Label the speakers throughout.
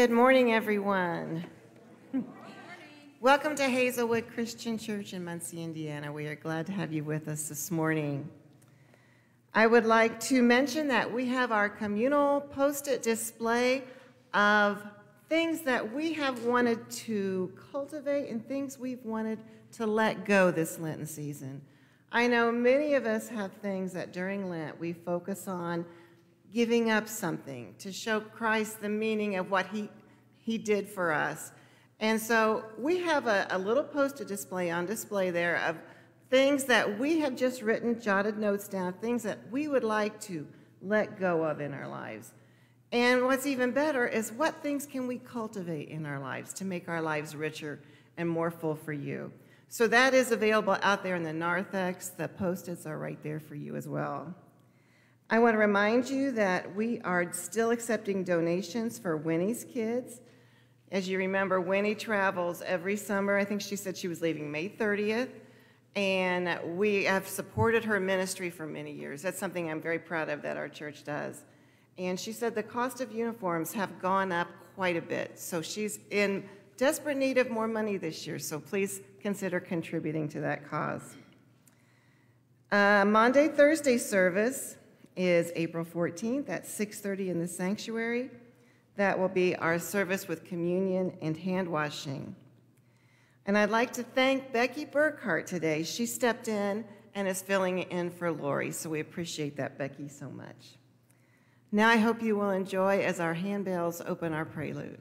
Speaker 1: Good morning, everyone. Welcome to Hazelwood Christian Church in Muncie, Indiana. We are glad to have you with us this morning. I would like to mention that we have our communal post it display of things that we have wanted to cultivate and things we've wanted to let go this Lenten season. I know many of us have things that during Lent we focus on giving up something to show Christ the meaning of what he, he did for us. And so we have a, a little poster display on display there of things that we have just written, jotted notes down, things that we would like to let go of in our lives. And what's even better is what things can we cultivate in our lives to make our lives richer and more full for you. So that is available out there in the narthex. The post-its are right there for you as well. I want to remind you that we are still accepting donations for Winnie's kids. As you remember, Winnie travels every summer. I think she said she was leaving May 30th. And we have supported her ministry for many years. That's something I'm very proud of that our church does. And she said the cost of uniforms have gone up quite a bit. So she's in desperate need of more money this year. So please consider contributing to that cause. Uh, Maundy, Thursday service is April 14th at 6:30 in the sanctuary. That will be our service with communion and hand washing. And I'd like to thank Becky Burkhart today. She stepped in and is filling in for Lori, so we appreciate that, Becky, so much. Now I hope you will enjoy as our handbells open our prelude.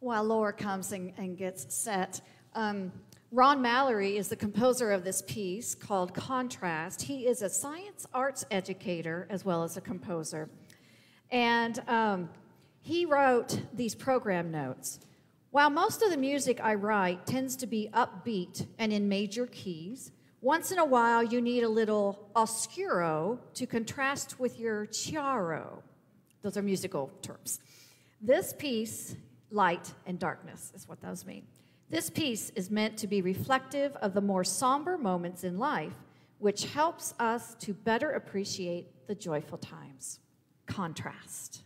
Speaker 2: While Laura comes and, and gets set, um, Ron Mallory is the composer of this piece called Contrast. He is a science arts educator as well as a composer. And um, he wrote these program notes. While most of the music I write tends to be upbeat and in major keys, once in a while you need a little oscuro to contrast with your chiaro. Those are musical terms. This piece, light and darkness, is what those mean. This piece is meant to be reflective of the more somber moments in life, which helps us to better appreciate the joyful times. Contrast.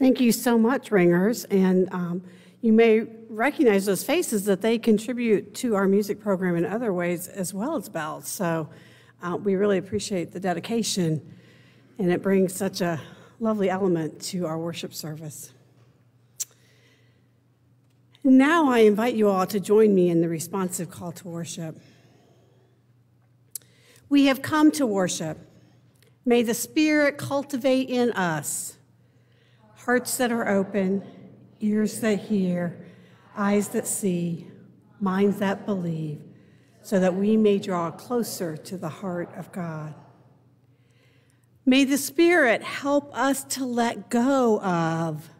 Speaker 3: Thank you so much, Ringers. And um, you may recognize those faces that they contribute to our music program in other ways as well as bells. So uh, we really appreciate the dedication, and it brings such a lovely element to our worship service. Now I invite you all to join me in the responsive call to worship. We have come to worship. May the Spirit cultivate in us hearts that are open, ears that hear, eyes that see, minds that believe, so that we may draw closer to the heart of God. May the Spirit help us to let go of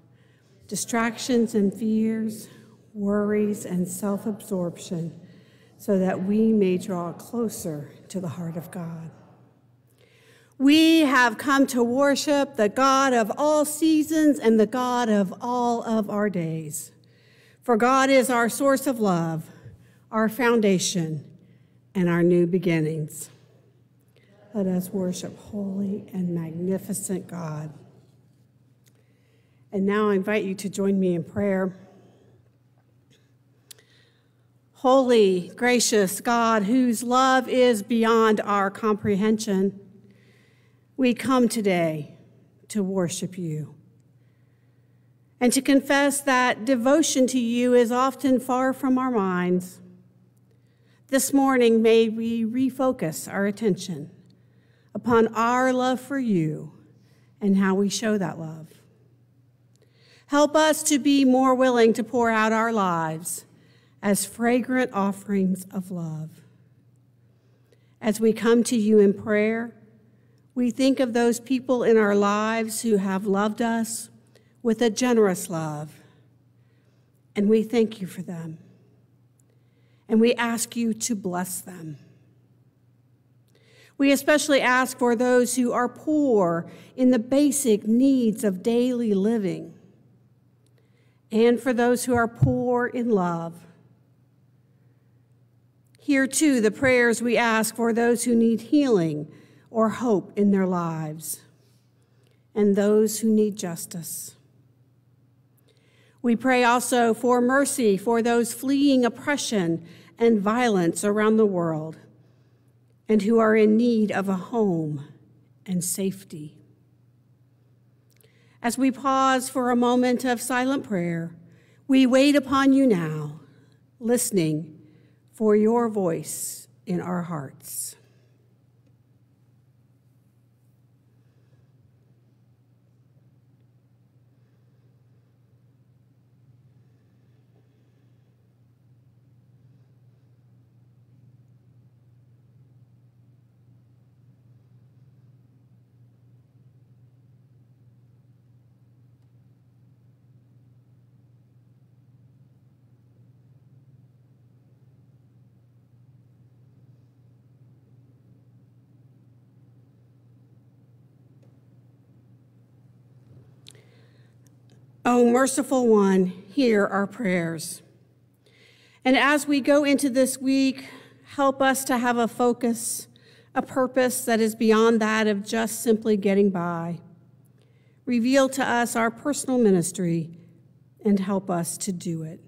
Speaker 3: distractions and fears, worries and self absorption, so that we may draw closer to the heart of God. We have come to worship the God of all seasons and the God of all of our days. For God is our source of love, our foundation, and our new beginnings. Let us worship holy and magnificent God. And now I invite you to join me in prayer. Holy, gracious God, whose love is beyond our comprehension, we come today to worship you and to confess that devotion to you is often far from our minds. This morning, may we refocus our attention upon our love for you and how we show that love. Help us to be more willing to pour out our lives as fragrant offerings of love. As we come to you in prayer, we think of those people in our lives who have loved us with a generous love, and we thank you for them. And we ask you to bless them. We especially ask for those who are poor in the basic needs of daily living, and for those who are poor in love. Here, too, the prayers we ask for those who need healing or hope in their lives, and those who need justice. We pray also for mercy for those fleeing oppression and violence around the world and who are in need of a home and safety. As we pause for a moment of silent prayer, we wait upon you now, listening for your voice in our hearts. O oh, merciful one, hear our prayers. And as we go into this week, help us to have a focus, a purpose that is beyond that of just simply getting by. Reveal to us our personal ministry and help us to do it.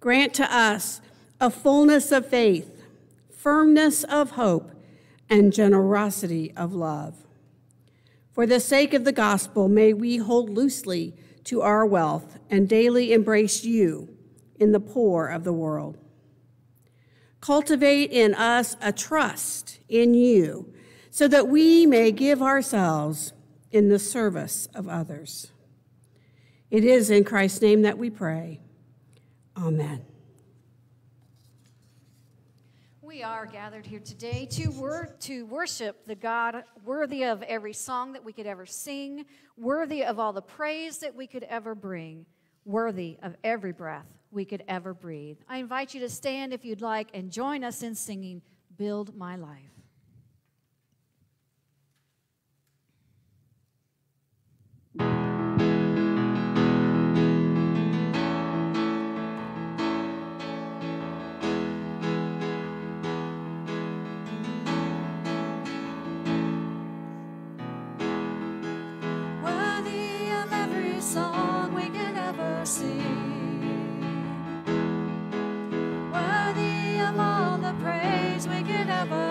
Speaker 3: Grant to us a fullness of faith, firmness of hope, and generosity of love. For the sake of the gospel, may we hold loosely to our wealth and daily embrace you in the poor of the world. Cultivate in us a trust in you so that we may give ourselves in the service of others. It is in Christ's name that we pray. Amen.
Speaker 2: We are gathered here today to, wor- to worship the God worthy of every song that we could ever sing, worthy of all the praise that we could ever bring, worthy of every breath we could ever breathe. I invite you to stand if you'd like and join us in singing Build My Life. wicked ever.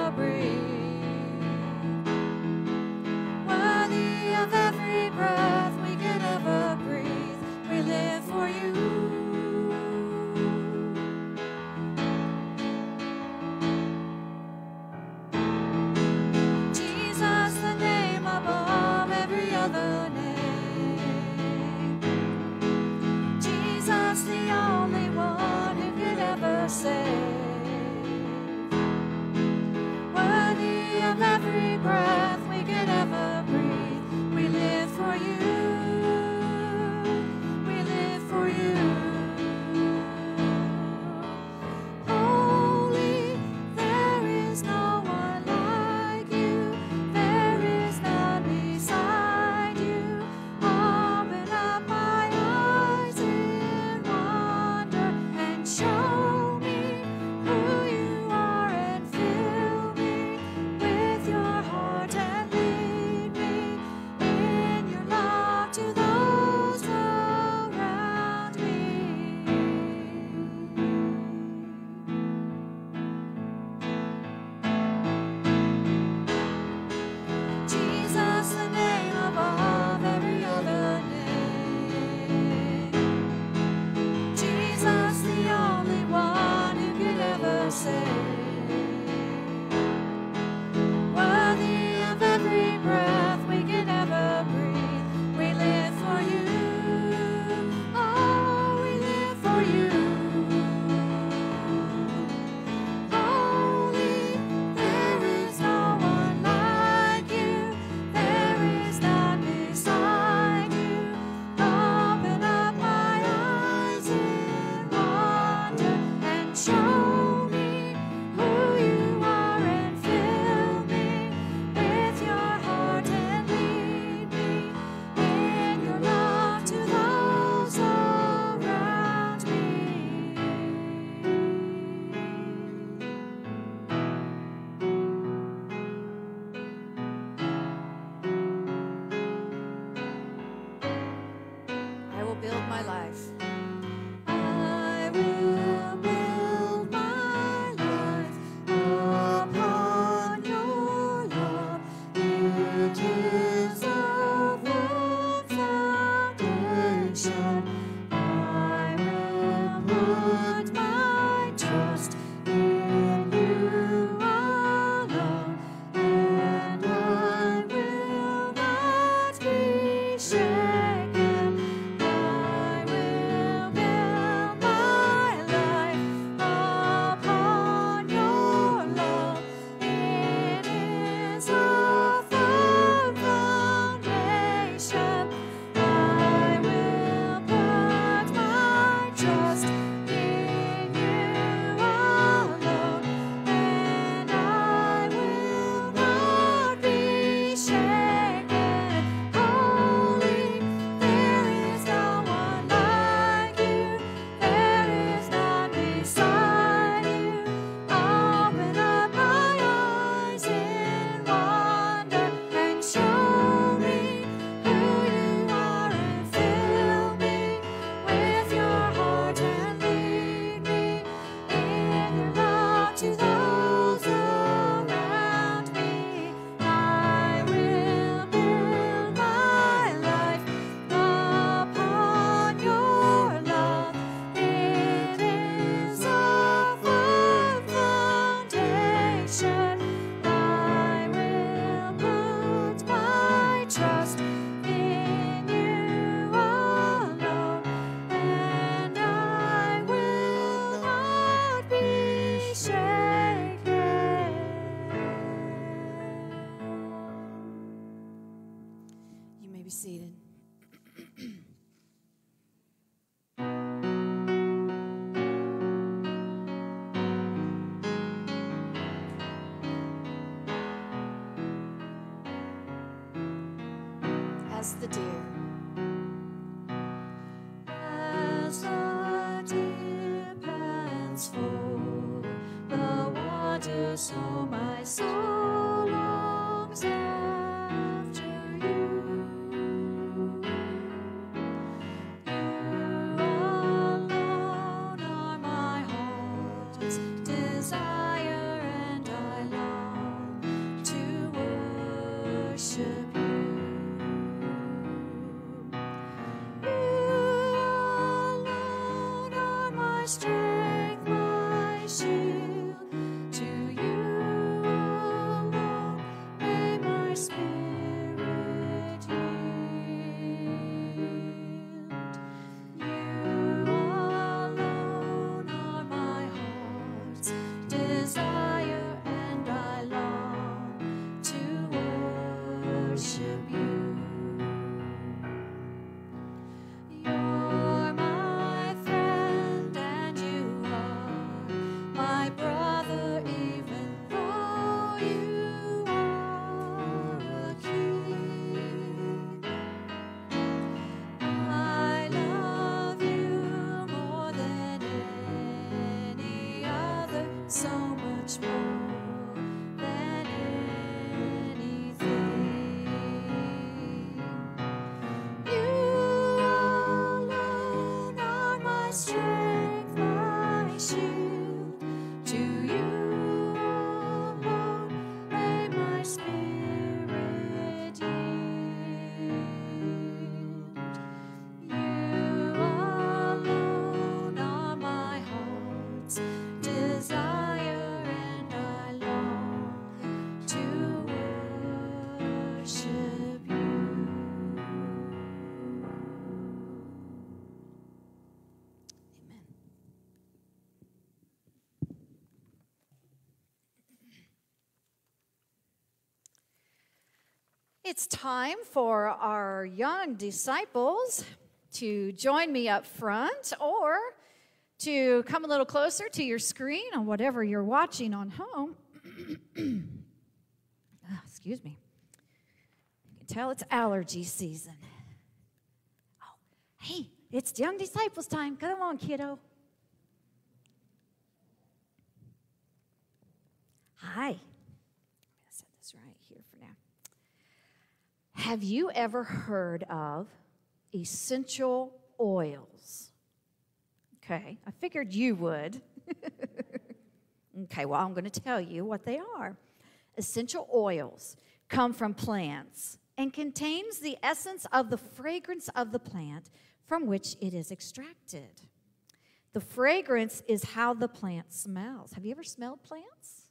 Speaker 2: the deer. it's time for our young disciples to join me up front or to come a little closer to your screen on whatever you're watching on home. oh, excuse me. You can tell it's allergy season. Oh, hey, it's young disciples time. Come on, kiddo. Hi. Have you ever heard of essential oils? Okay, I figured you would. okay, well, I'm going to tell you what they are. Essential oils come from plants and contains the essence of the fragrance of the plant from which it is extracted. The fragrance is how the plant smells. Have you ever smelled plants?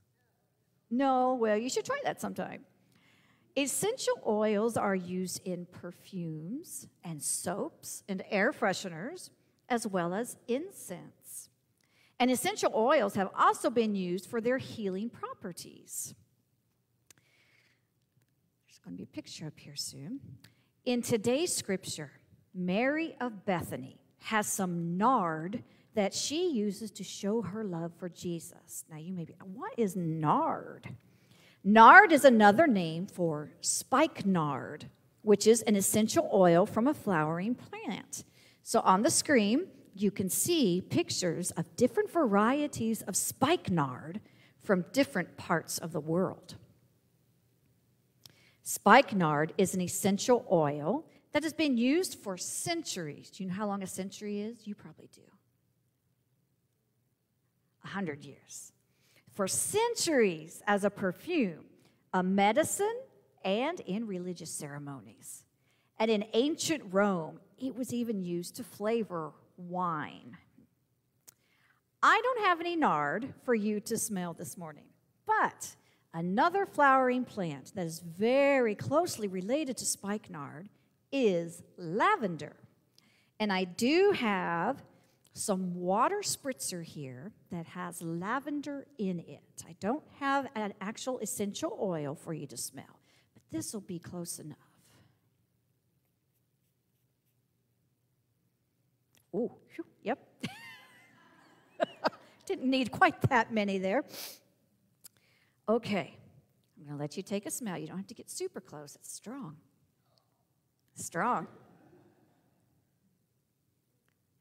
Speaker 2: No, well, you should try that sometime. Essential oils are used in perfumes and soaps and air fresheners, as well as incense. And essential oils have also been used for their healing properties. There's going to be a picture up here soon. In today's scripture, Mary of Bethany has some nard that she uses to show her love for Jesus. Now, you may be, what is nard? Nard is another name for spikenard, which is an essential oil from a flowering plant. So on the screen, you can see pictures of different varieties of spikenard from different parts of the world. Spikenard is an essential oil that has been used for centuries. Do you know how long a century is? You probably do. A hundred years. For centuries as a perfume, a medicine, and in religious ceremonies. And in ancient Rome, it was even used to flavor wine. I don't have any nard for you to smell this morning, but another flowering plant that is very closely related to spikenard is lavender. And I do have some water spritzer here that has lavender in it. I don't have an actual essential oil for you to smell, but this will be close enough. Oh, yep. Didn't need quite that many there. Okay, I'm going to let you take a smell. You don't have to get super close, it's strong. Strong.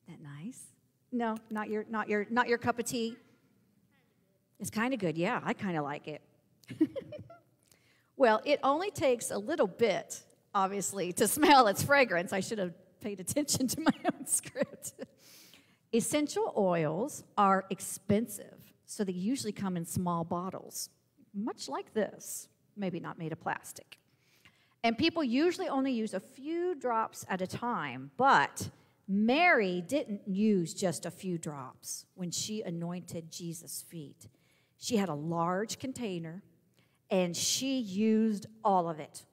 Speaker 2: Isn't that nice? No, not your, not your, not your cup of tea. It's kind of good. Yeah, I kind of like it. well, it only takes a little bit, obviously, to smell its fragrance. I should have paid attention to my own script. Essential oils are expensive, so they usually come in small bottles, much like this, maybe not made of plastic. And people usually only use a few drops at a time, but Mary didn't use just a few drops when she anointed Jesus' feet. She had a large container and she used all of it.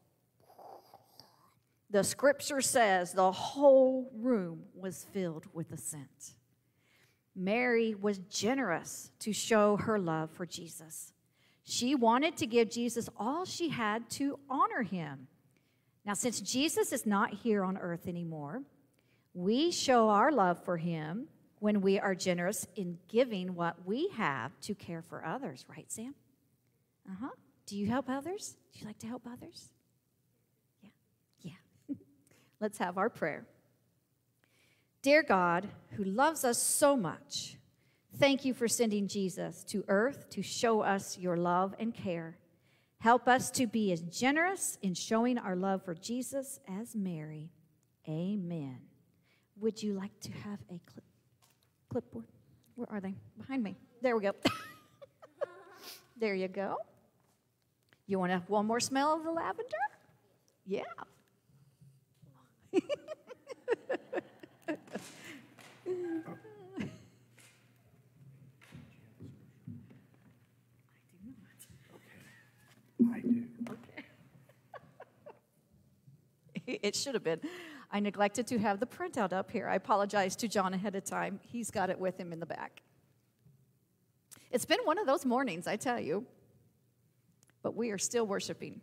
Speaker 2: The scripture says the whole room was filled with the scent. Mary was generous to show her love for Jesus. She wanted to give Jesus all she had to honor him. Now, since Jesus is not here on earth anymore, we show our love for him when we are generous in giving what we have to care for others, right, Sam? Uh huh. Do you help others? Do you like to help others? Yeah. Yeah. Let's have our prayer. Dear God, who loves us so much, thank you for sending Jesus to earth to show us your love and care. Help us to be as generous in showing our love for Jesus as Mary. Amen. Would you like to have a clip, clipboard? Where are they? Behind me. There we go. there you go. You want to have one more smell of the lavender? Yeah.
Speaker 4: I do. Not. Okay. I do. Okay.
Speaker 2: It should have been. I neglected to have the printout up here. I apologize to John ahead of time. He's got it with him in the back. It's been one of those mornings, I tell you. But we are still worshiping.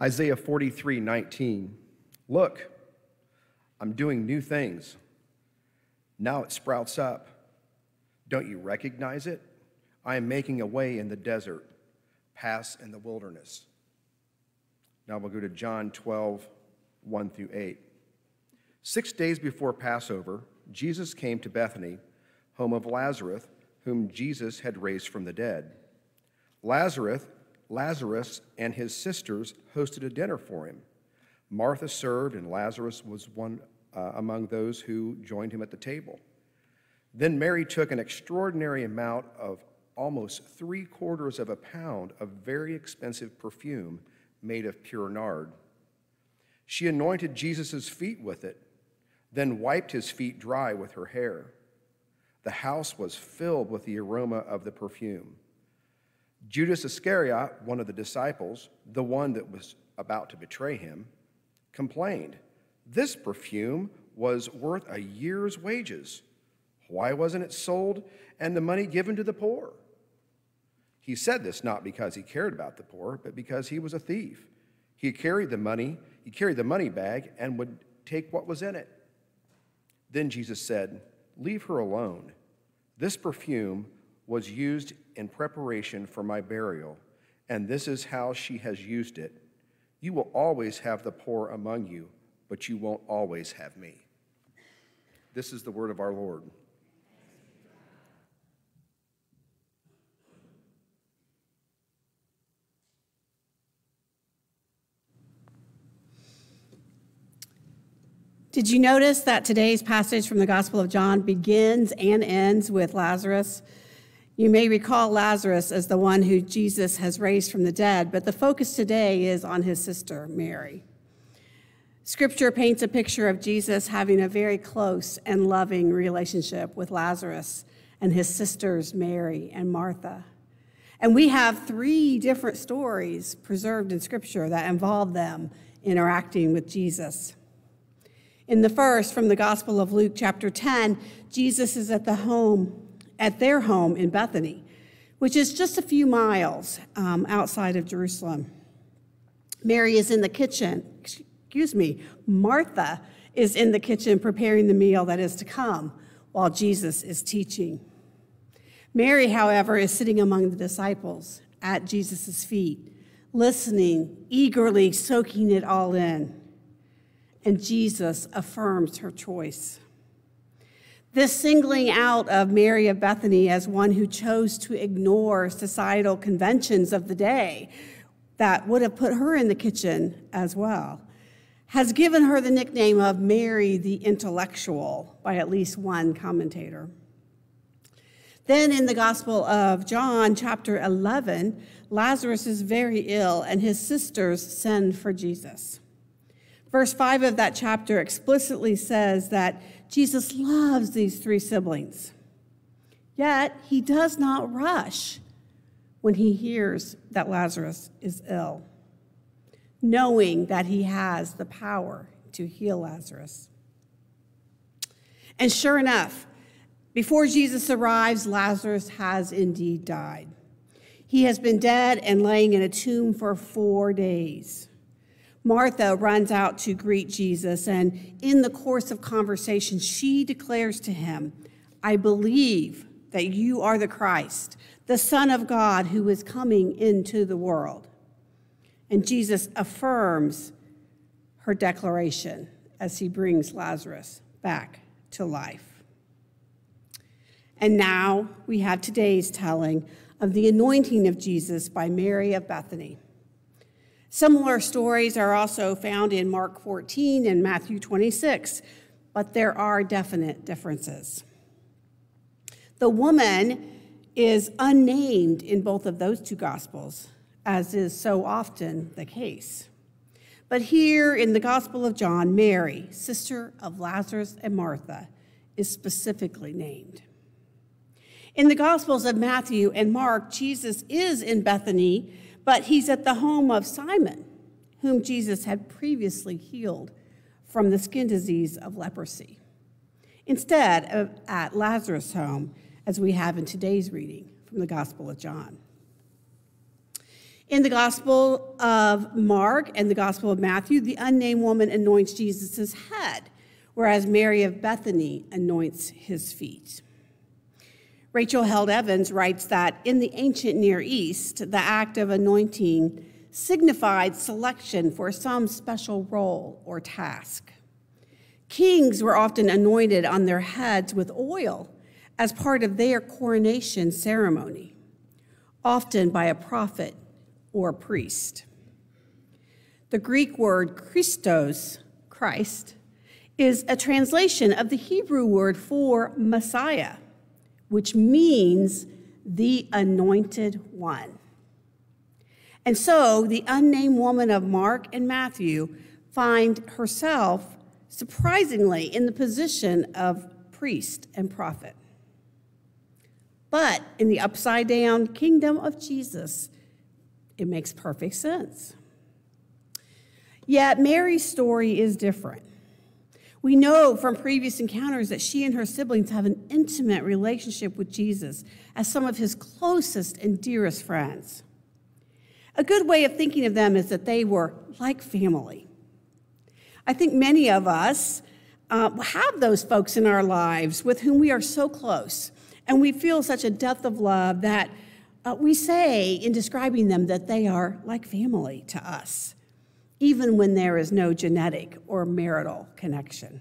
Speaker 4: Isaiah 43 19. Look, I'm doing new things. Now it sprouts up. Don't you recognize it? I am making a way in the desert, pass in the wilderness. Now we'll go to John 12, 1 through 8. Six days before Passover, Jesus came to Bethany, home of Lazarus, whom Jesus had raised from the dead. Lazarus, Lazarus and his sisters hosted a dinner for him. Martha served, and Lazarus was one uh, among those who joined him at the table. Then Mary took an extraordinary amount of almost three quarters of a pound of very expensive perfume made of pure nard. She anointed Jesus' feet with it, then wiped his feet dry with her hair. The house was filled with the aroma of the perfume. Judas Iscariot, one of the disciples, the one that was about to betray him, complained, This perfume was worth a year's wages. Why wasn't it sold and the money given to the poor? He said this not because he cared about the poor, but because he was a thief. He carried the money, he carried the money bag and would take what was in it. Then Jesus said, Leave her alone. This perfume was used in preparation for my burial, and this is how she has used it. You will always have the poor among you, but you won't always have me. This is the word of our Lord.
Speaker 3: Did you notice that today's passage from the Gospel of John begins and ends with Lazarus? You may recall Lazarus as the one who Jesus has raised from the dead, but the focus today is on his sister, Mary. Scripture paints a picture of Jesus having a very close and loving relationship with Lazarus and his sisters, Mary and Martha. And we have three different stories preserved in Scripture that involve them interacting with Jesus. In the first, from the Gospel of Luke, chapter 10, Jesus is at the home, at their home in Bethany, which is just a few miles um, outside of Jerusalem. Mary is in the kitchen, excuse me, Martha is in the kitchen preparing the meal that is to come while Jesus is teaching. Mary, however, is sitting among the disciples at Jesus' feet, listening, eagerly soaking it all in and Jesus affirms her choice. This singling out of Mary of Bethany as one who chose to ignore societal conventions of the day that would have put her in the kitchen as well has given her the nickname of Mary the Intellectual by at least one commentator. Then in the Gospel of John, chapter 11, Lazarus is very ill and his sisters send for Jesus. Verse 5 of that chapter explicitly says that Jesus loves these three siblings. Yet he does not rush when he hears that Lazarus is ill, knowing that he has the power to heal Lazarus. And sure enough, before Jesus arrives, Lazarus has indeed died. He has been dead and laying in a tomb for four days. Martha runs out to greet Jesus, and in the course of conversation, she declares to him, I believe that you are the Christ, the Son of God who is coming into the world. And Jesus affirms her declaration as he brings Lazarus back to life. And now we have today's telling of the anointing of Jesus by Mary of Bethany. Similar stories are also found in Mark 14 and Matthew 26, but there are definite differences. The woman is unnamed in both of those two gospels, as is so often the case. But here in the Gospel of John, Mary, sister of Lazarus and Martha, is specifically named. In the Gospels of Matthew and Mark, Jesus is in Bethany but he's at the home of Simon, whom Jesus had previously healed from the skin disease of leprosy, instead of at Lazarus' home, as we have in today's reading from the Gospel of John. In the Gospel of Mark and the Gospel of Matthew, the unnamed woman anoints Jesus' head, whereas Mary of Bethany anoints his feet. Rachel Held Evans writes that in the ancient Near East, the act of anointing signified selection for some special role or task. Kings were often anointed on their heads with oil as part of their coronation ceremony, often by a prophet or priest. The Greek word Christos, Christ, is a translation of the Hebrew word for Messiah, which means the anointed one. And so the unnamed woman of Mark and Matthew find herself surprisingly in the position of priest and prophet. But in the upside down kingdom of Jesus, it makes perfect sense. Yet Mary's story is different. We know from previous encounters that she and her siblings have an intimate relationship with Jesus as some of his closest and dearest friends. A good way of thinking of them is that they were like family. I think many of us uh, have those folks in our lives with whom we are so close, and we feel such a depth of love that uh, we say in describing them that they are like family to us even when there is no genetic or marital connection.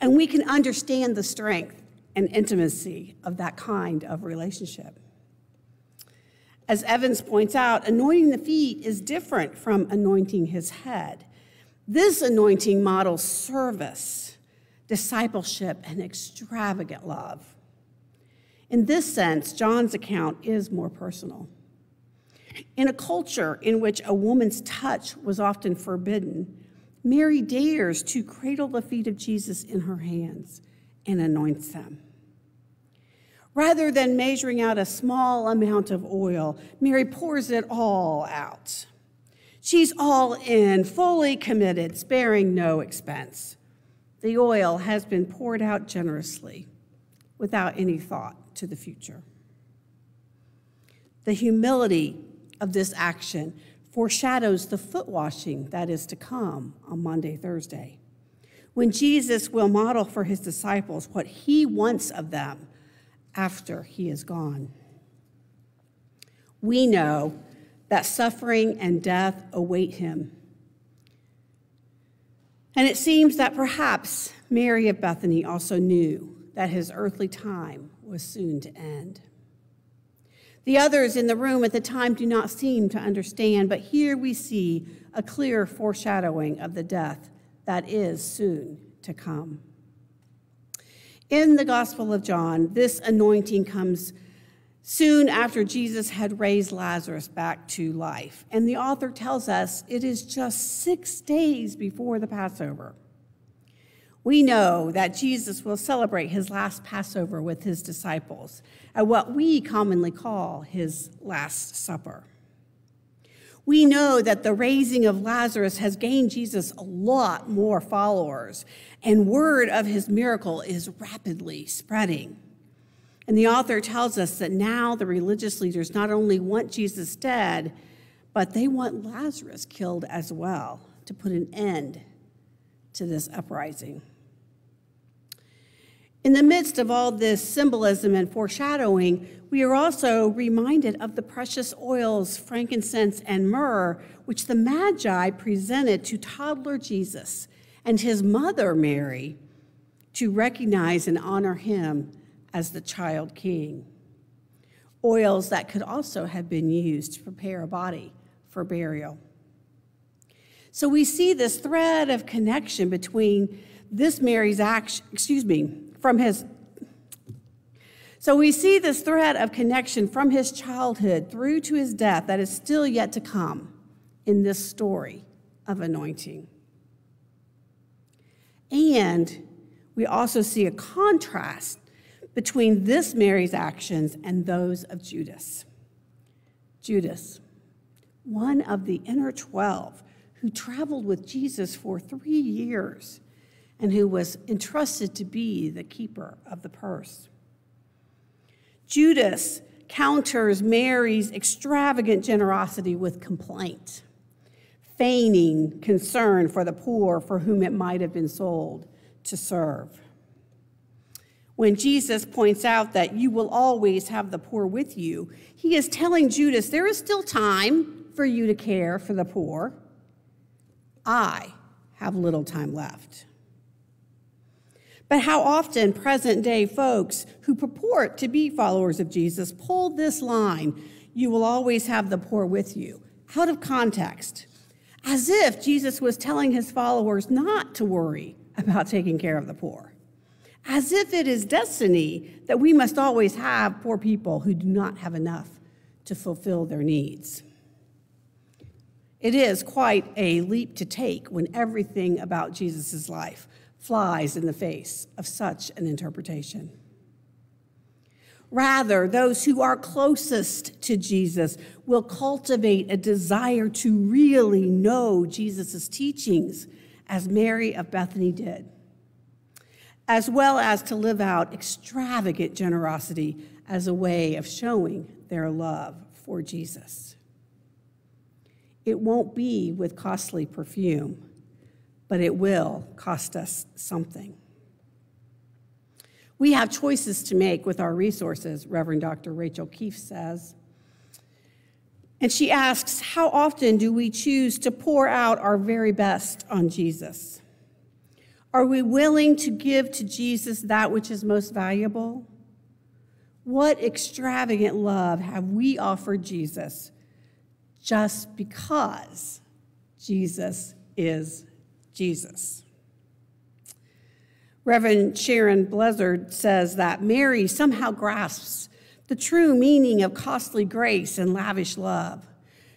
Speaker 3: And we can understand the strength and intimacy of that kind of relationship. As Evans points out, anointing the feet is different from anointing his head. This anointing models service, discipleship, and extravagant love. In this sense, John's account is more personal. In a culture in which a woman's touch was often forbidden, Mary dares to cradle the feet of Jesus in her hands and anoints them. Rather than measuring out a small amount of oil, Mary pours it all out. She's all in, fully committed, sparing no expense. The oil has been poured out generously without any thought to the future. The humility of this action foreshadows the foot washing that is to come on Maundy Thursday, when Jesus will model for his disciples what he wants of them after he is gone. We know that suffering and death await him. And it seems that perhaps Mary of Bethany also knew that his earthly time was soon to end. The others in the room at the time do not seem to understand, but here we see a clear foreshadowing of the death that is soon to come. In the Gospel of John, this anointing comes soon after Jesus had raised Lazarus back to life. And the author tells us it is just six days before the Passover we know that Jesus will celebrate his last Passover with his disciples at what we commonly call his Last Supper. We know that the raising of Lazarus has gained Jesus a lot more followers, and word of his miracle is rapidly spreading. And the author tells us that now the religious leaders not only want Jesus dead, but they want Lazarus killed as well to put an end to this uprising. In the midst of all this symbolism and foreshadowing, we are also reminded of the precious oils, frankincense, and myrrh, which the Magi presented to toddler Jesus and his mother, Mary, to recognize and honor him as the child king. Oils that could also have been used to prepare a body for burial. So we see this thread of connection between this Mary's action, excuse me, from his so we see this thread of connection from his childhood through to his death that is still yet to come in this story of anointing. And we also see a contrast between this Mary's actions and those of Judas. Judas, one of the inner 12 who traveled with Jesus for three years and who was entrusted to be the keeper of the purse. Judas counters Mary's extravagant generosity with complaint, feigning concern for the poor for whom it might have been sold to serve. When Jesus points out that you will always have the poor with you, he is telling Judas there is still time for you to care for the poor. I have little time left. But how often present day folks who purport to be followers of Jesus pull this line, you will always have the poor with you, out of context, as if Jesus was telling his followers not to worry about taking care of the poor, as if it is destiny that we must always have poor people who do not have enough to fulfill their needs. It is quite a leap to take when everything about Jesus' life flies in the face of such an interpretation. Rather, those who are closest to Jesus will cultivate a desire to really know Jesus' teachings, as Mary of Bethany did, as well as to live out extravagant generosity as a way of showing their love for Jesus. It won't be with costly perfume, but it will cost us something. We have choices to make with our resources, Reverend Dr. Rachel Keefe says. And she asks, How often do we choose to pour out our very best on Jesus? Are we willing to give to Jesus that which is most valuable? What extravagant love have we offered Jesus just because Jesus is Jesus? Reverend Sharon Blezzard says that Mary somehow grasps the true meaning of costly grace and lavish love.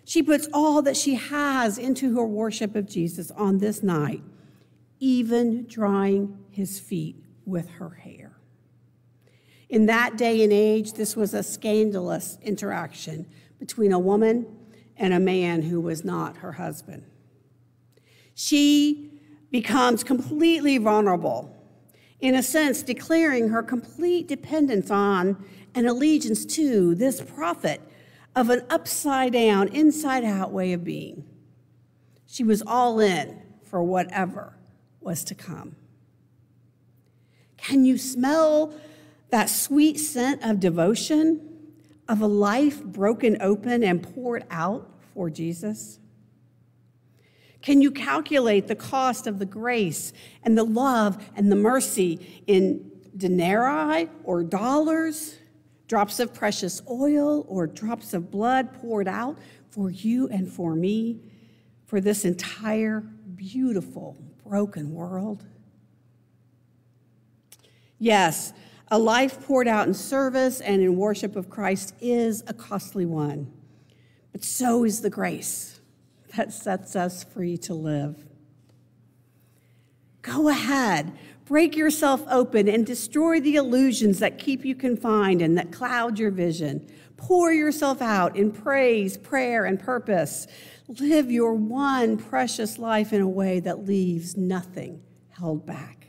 Speaker 3: She puts all that she has into her worship of Jesus on this night, even drying his feet with her hair. In that day and age, this was a scandalous interaction between a woman and a man who was not her husband. She becomes completely vulnerable, in a sense, declaring her complete dependence on and allegiance to this prophet of an upside down, inside out way of being. She was all in for whatever was to come. Can you smell that sweet scent of devotion, of a life broken open and poured out for Jesus? Can you calculate the cost of the grace and the love and the mercy in denarii or dollars, drops of precious oil or drops of blood poured out for you and for me, for this entire beautiful, broken world? Yes, a life poured out in service and in worship of Christ is a costly one, but so is the grace that sets us free to live. Go ahead, break yourself open and destroy the illusions that keep you confined and that cloud your vision. Pour yourself out in praise, prayer, and purpose. Live your one precious life in a way that leaves nothing held back.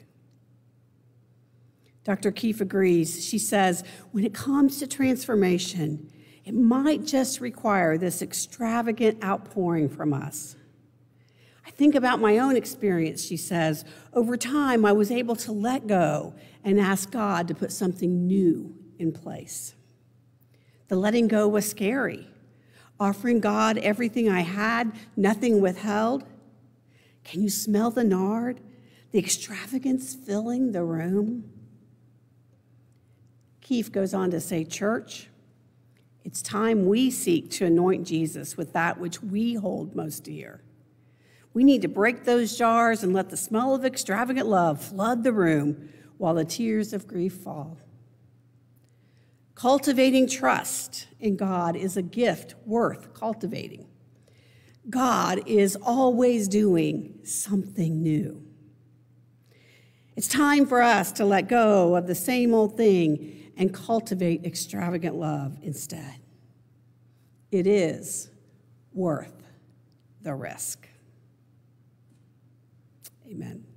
Speaker 3: Dr. Keefe agrees. She says, when it comes to transformation, it might just require this extravagant outpouring from us. I think about my own experience, she says. Over time, I was able to let go and ask God to put something new in place. The letting go was scary. Offering God everything I had, nothing withheld. Can you smell the nard? The extravagance filling the room? Keefe goes on to say, Church, it's time we seek to anoint Jesus with that which we hold most dear. We need to break those jars and let the smell of extravagant love flood the room while the tears of grief fall. Cultivating trust in God is a gift worth cultivating. God is always doing something new. It's time for us to let go of the same old thing and cultivate extravagant love instead. It is worth the risk. Amen.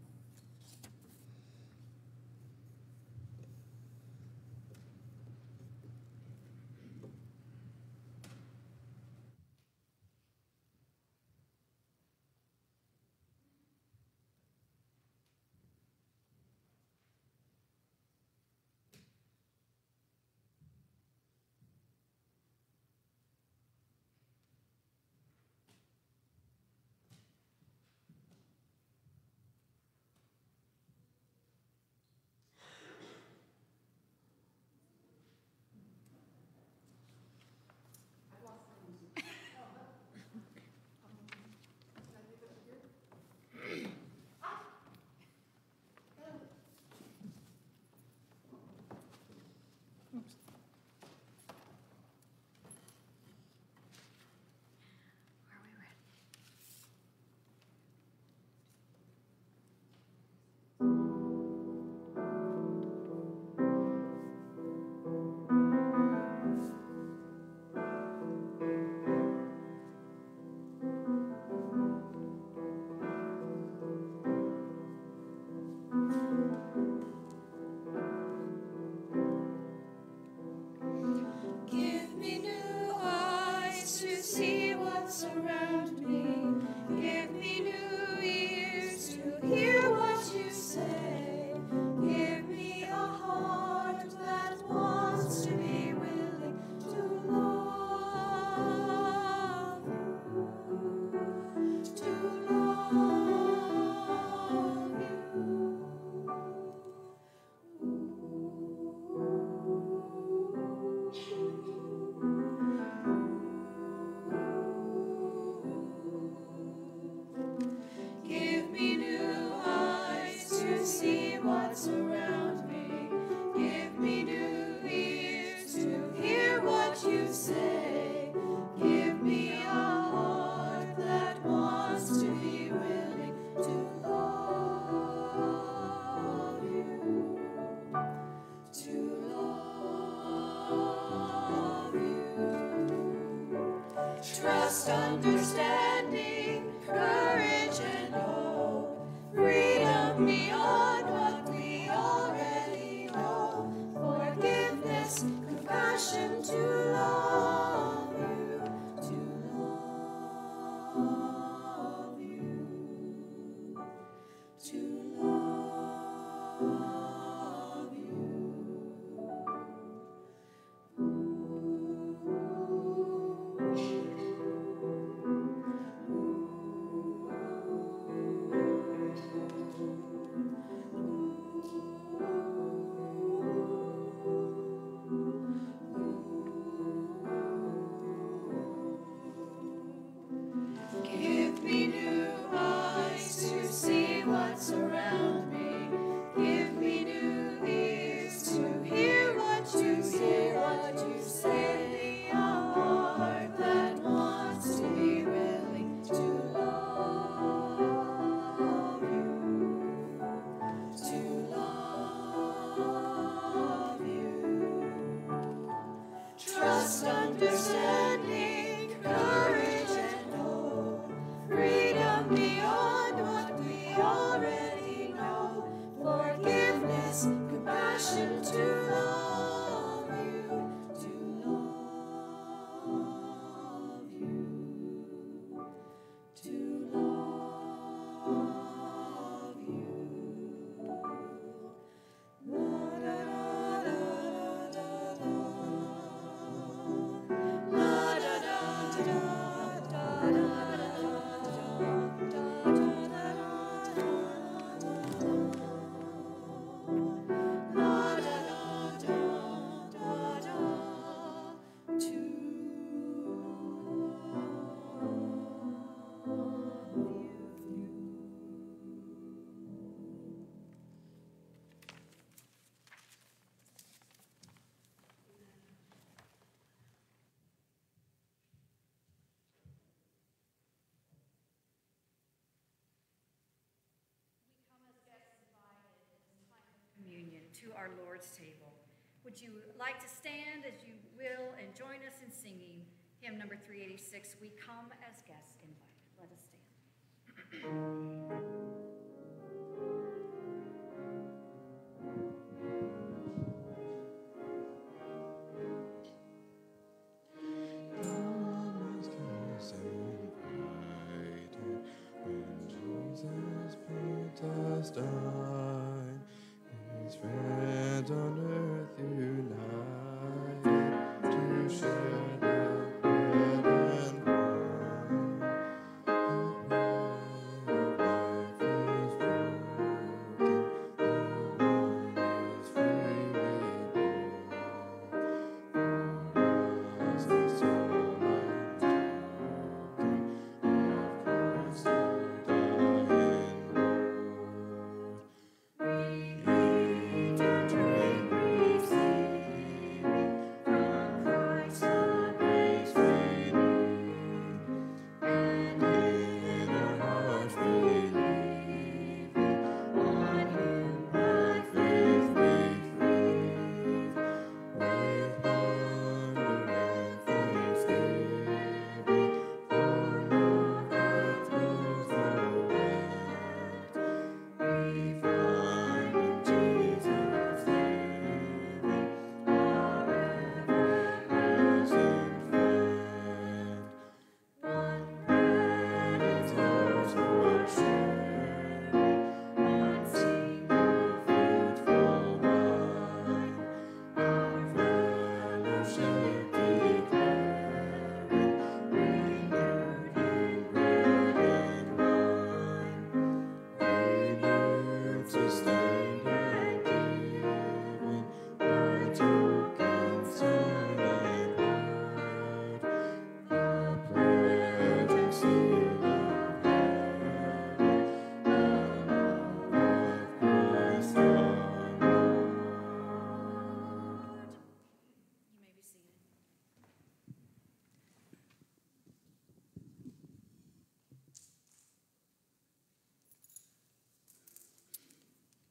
Speaker 5: to
Speaker 6: our Lord's table. Would you like to stand as you will and join us in singing hymn number 386, We Come as Guests Invited? Let us stand.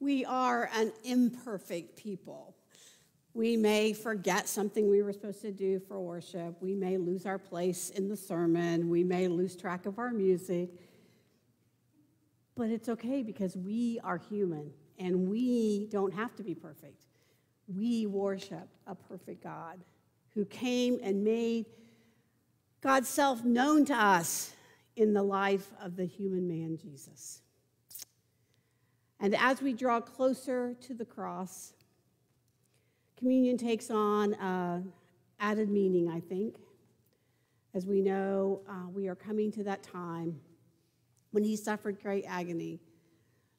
Speaker 7: We
Speaker 3: are an imperfect people. We may forget something we were supposed to do for worship. We may lose our place in the sermon. We may lose track of our music. But it's okay because we are human and we don't have to be perfect. We worship a perfect God who came and made God's self known to us in the life of the human man, Jesus. And as we draw closer to the cross, communion takes on uh, added meaning, I think. As we know, uh, we are coming to that time when he suffered great agony,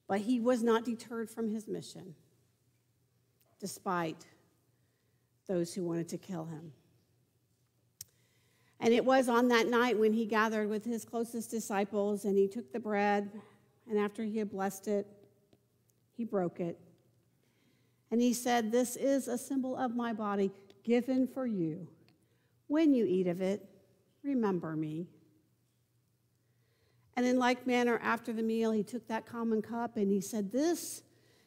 Speaker 3: but he was not deterred from his mission, despite those who wanted to kill him. And it was on that night when he gathered with his closest disciples and he took the bread, and after he had blessed it, he broke it. And he said, This is a symbol of my body given for you. When you eat of it, remember me. And in like manner, after the meal, he took that common cup and he said, This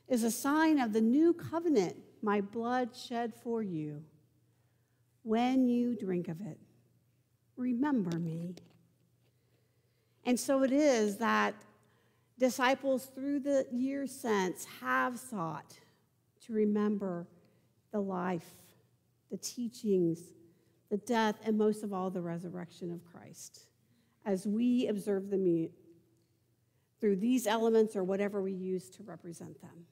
Speaker 3: is a sign of the new covenant, my blood shed for you. When you drink of it, remember me. And so it is that disciples through the years since have sought to remember the life, the teachings, the death, and most of all, the resurrection of Christ as we observe the meat through these elements or whatever we use to represent them.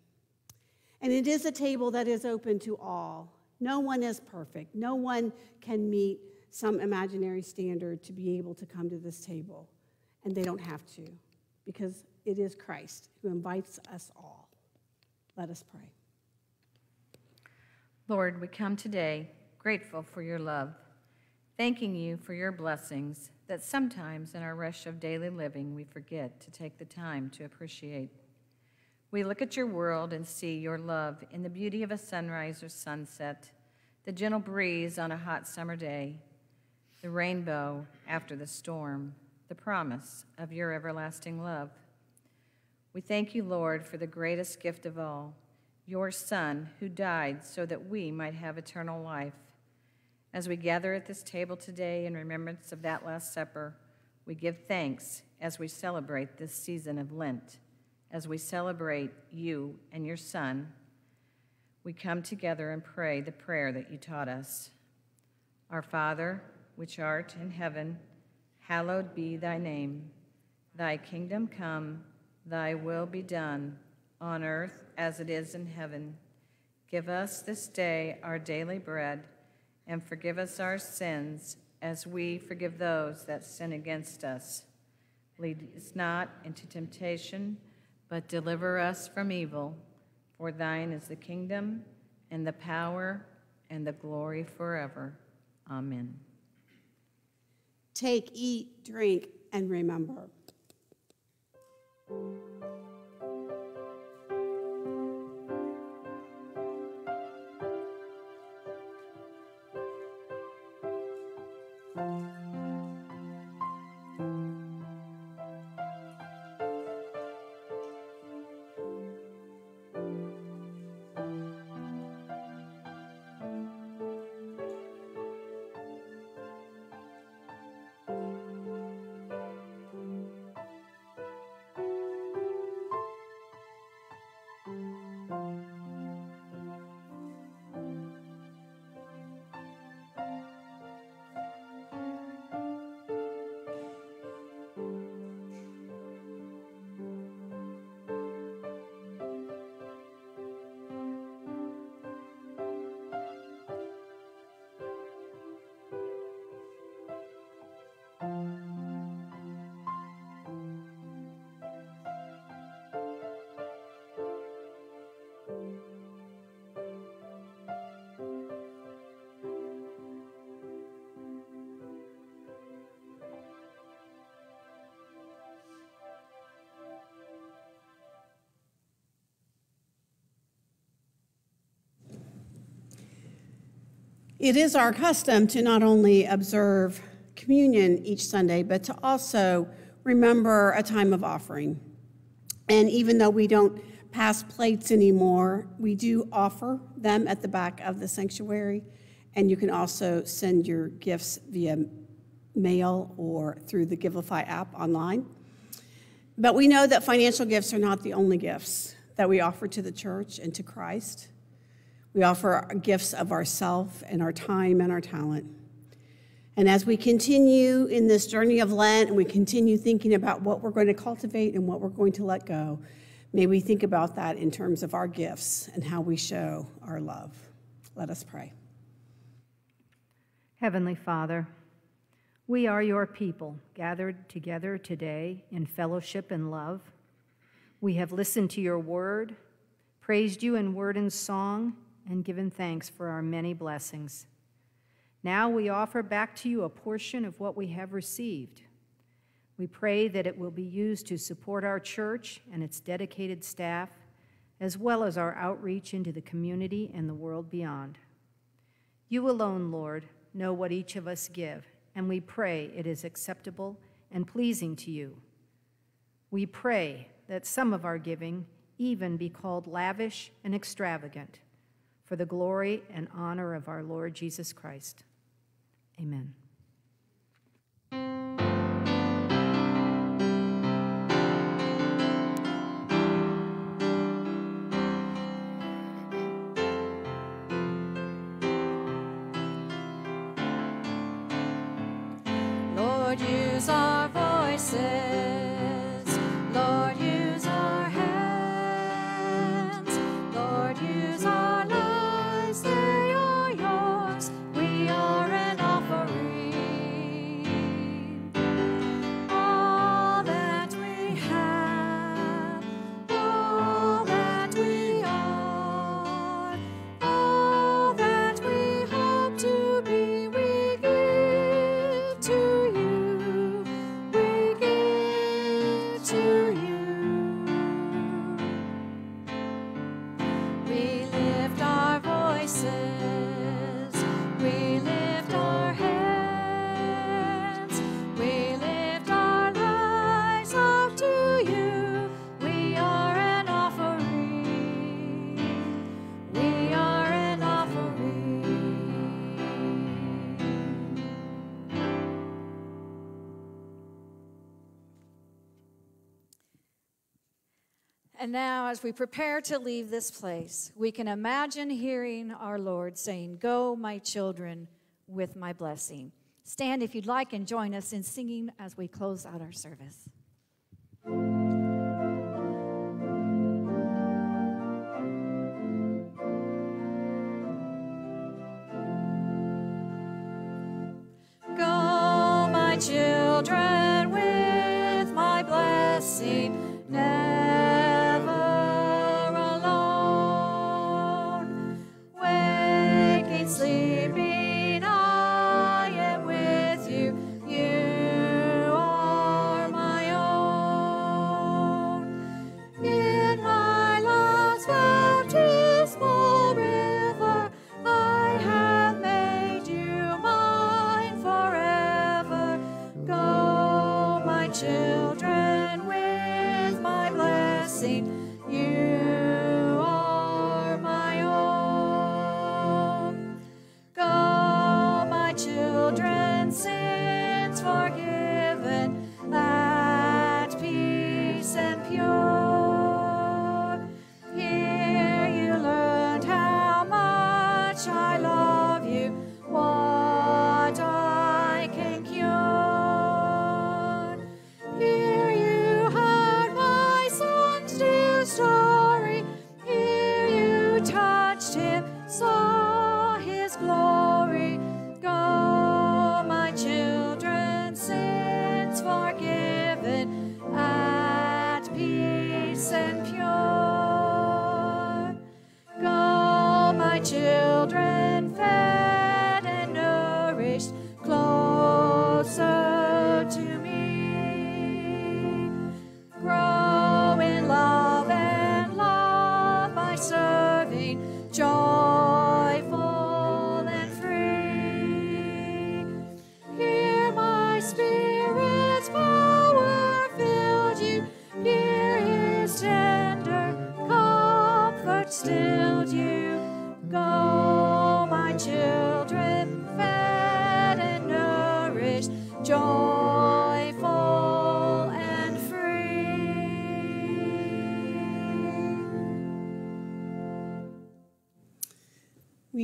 Speaker 3: And it is a table that is open to all. No one is perfect. No one can meet some imaginary standard to be able to come to this table. And they don't have to, because it is Christ who invites us all. Let us pray.
Speaker 8: Lord, we come today grateful for your love, thanking you for your blessings that sometimes in our rush of daily living we forget to take the time to appreciate. We look at your world and see your love in the beauty of a sunrise or sunset, the gentle breeze on a hot summer day, the rainbow after the storm, the promise of your everlasting love. We thank you, Lord, for the greatest gift of all, your Son, who died so that we might have eternal life. As we gather at this table today in remembrance of that Last Supper, we give thanks as we celebrate this season of Lent, as we celebrate you and your Son. We come together and pray the prayer that you taught us. Our Father, which art in heaven, hallowed be thy name. Thy kingdom come, thy will be done, on earth as it is in heaven. Give us this day our daily bread and forgive us our sins as we forgive those that sin against us. Lead us not into temptation, but deliver us from evil. For thine is the kingdom, and the power, and the glory forever. Amen.
Speaker 3: Take, eat, drink, and remember. Thank you. It is our custom to not only observe communion each Sunday, but to also remember a time of offering. And even though we don't pass plates anymore. We do offer them at the back of the sanctuary, and you can also send your gifts via mail or through the Givelify app online. But we know that financial gifts are not the only gifts that we offer to the church and to Christ. We offer gifts of ourself and our time and our talent. And as we continue in this journey of Lent and we continue thinking about what we're going to cultivate and what we're going to let go, may we think about that in terms of our gifts and how we show our love. Let us pray.
Speaker 9: Heavenly Father, we are your people gathered together today in fellowship and love. We have listened to your word, praised you in word and song, and given thanks for our many blessings. Now we offer back to you a portion of what we have received. We pray that it will be used to support our church and its dedicated staff, as well as our outreach into the community and the world beyond. You alone, Lord, know what each of us give, and we pray it is acceptable and pleasing to you. We pray that some of our giving even be called lavish and extravagant for the glory and honor of our Lord Jesus Christ. Amen.
Speaker 5: Lord, use our voices.
Speaker 2: Now, as we prepare to leave this place, we can imagine hearing our Lord saying, Go, my children, with my blessing. Stand if you'd like and join us in singing as we close out our service.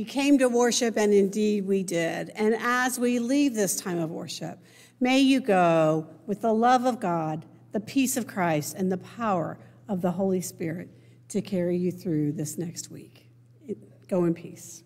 Speaker 3: We came to worship, and indeed we did. And as we leave this time of worship, may you go with the love of God, the peace of Christ, and the power of the Holy Spirit to carry you through this next week. Go in peace.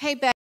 Speaker 10: Hey, Becky.